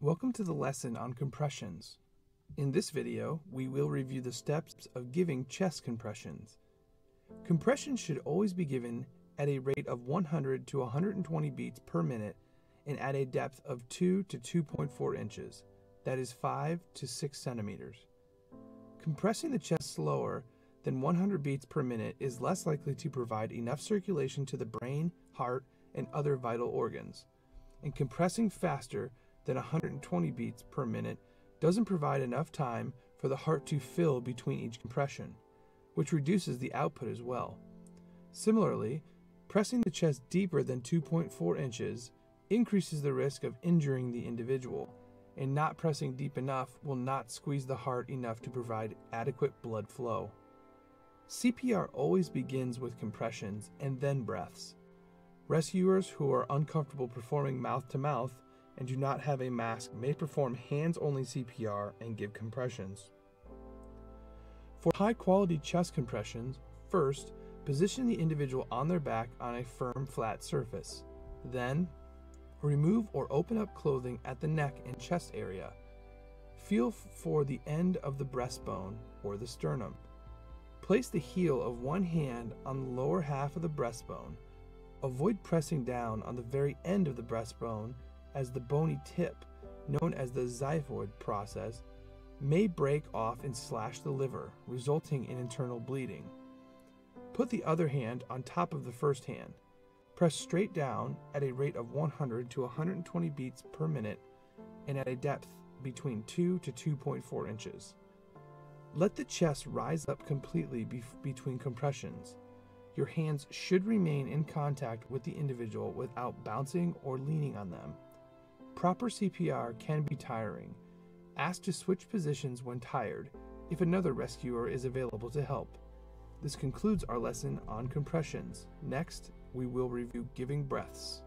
Welcome to the lesson on compressions. In this video, we will review the steps of giving chest compressions. Compressions should always be given at a rate of 100 to 120 beats per minute and at a depth of 2 to 2.4 inches, that is 5 to 6 centimeters. Compressing the chest slower than 100 beats per minute is less likely to provide enough circulation to the brain, heart, and other vital organs. And compressing faster than 120 beats per minute doesn't provide enough time for the heart to fill between each compression, which reduces the output as well. Similarly, pressing the chest deeper than 2.4 inches increases the risk of injuring the individual, and not pressing deep enough will not squeeze the heart enough to provide adequate blood flow. CPR always begins with compressions and then breaths. Rescuers who are uncomfortable performing mouth to mouth and do not have a mask may perform hands only CPR and give compressions. For high quality chest compressions, first, position the individual on their back on a firm, flat surface. Then, remove or open up clothing at the neck and chest area. Feel for the end of the breastbone or the sternum. Place the heel of one hand on the lower half of the breastbone. Avoid pressing down on the very end of the breastbone as the bony tip, known as the xiphoid process, may break off and slash the liver, resulting in internal bleeding. Put the other hand on top of the first hand. Press straight down at a rate of 100 to 120 beats per minute and at a depth between 2 to 2.4 inches. Let the chest rise up completely be- between compressions. Your hands should remain in contact with the individual without bouncing or leaning on them. Proper CPR can be tiring. Ask to switch positions when tired if another rescuer is available to help. This concludes our lesson on compressions. Next, we will review giving breaths.